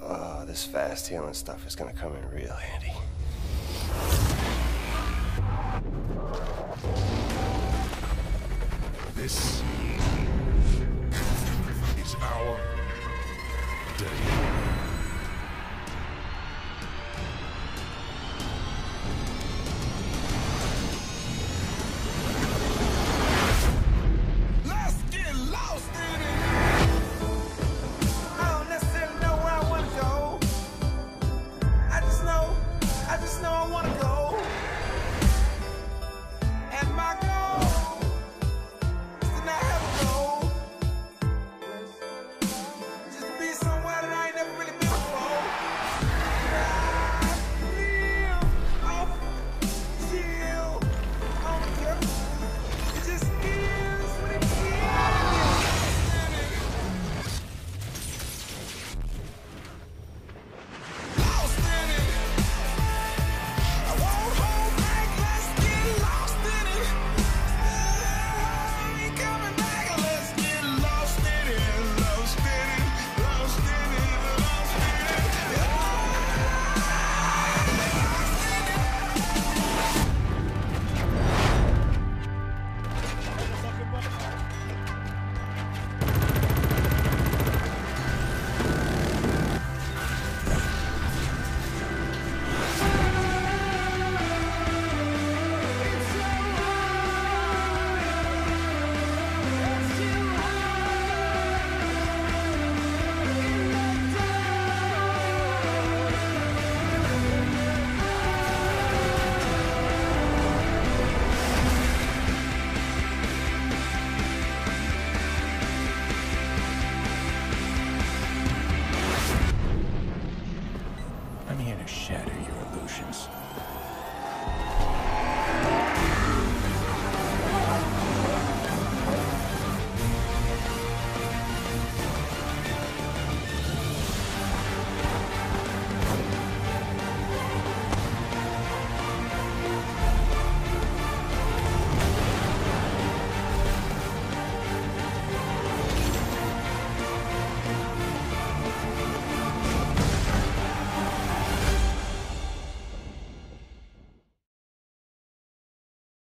oh, this fast healing stuff is gonna come in real handy. This